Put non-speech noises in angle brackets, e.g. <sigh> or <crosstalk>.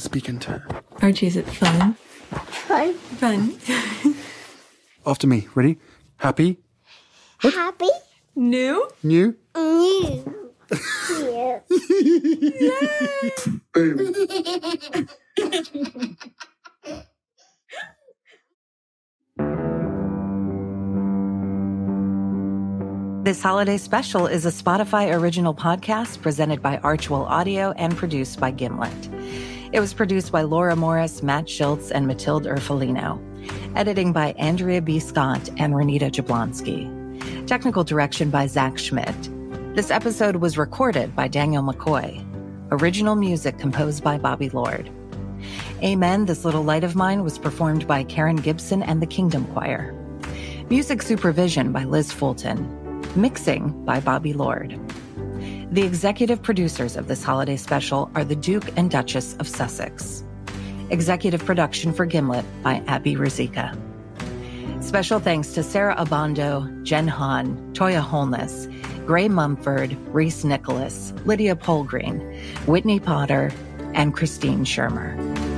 speaking to. Archie, is it fun? Fun. Fun. <laughs> After me. Ready? Happy? Happy. New? New? New. Yeah. <laughs> This holiday special is a Spotify original podcast presented by Archewell Audio and produced by Gimlet. It was produced by Laura Morris, Matt Schultz, and Matilde Urfolino. Editing by Andrea B. Scott and Renita Jablonski. Technical direction by Zach Schmidt. This episode was recorded by Daniel McCoy. Original music composed by Bobby Lord. Amen, This Little Light of Mine was performed by Karen Gibson and the Kingdom Choir. Music supervision by Liz Fulton. Mixing by Bobby Lord. The executive producers of this holiday special are the Duke and Duchess of Sussex. Executive production for Gimlet by Abby Ruzicka. Special thanks to Sarah Abando, Jen Hahn, Toya Holness, Gray Mumford, Reese Nicholas, Lydia Polgreen, Whitney Potter, and Christine Shermer.